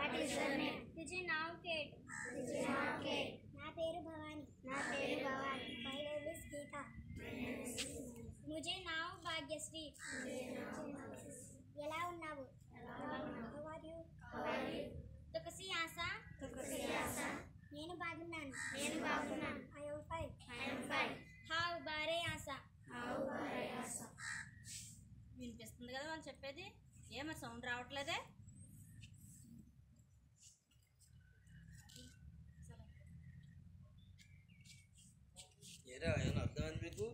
What is now కేట్. డిడ్ నౌ కేట్. నా పేరు భవాని. నా పేరు Bhavani. My name is Geetha ముజే నౌ భాగ్యశ్రీ. ఎలా ఉన్నావు? హౌ ఆర్ యు తుకసి ఆశా. తుకసి ఆశా. నేను బాగున్నాను. నేను బాగున్నాను. I am fine I am fine how బారే Asha. How బారే ఆశా. వినిపిస్తుంది కదా వాళ్ళు చెప్పేది. ఏమో సౌండ్ రావట్లేదే. ತೀರಾ ಏನು ಅರ್ಧ ಅಂದ್ಬೇಕು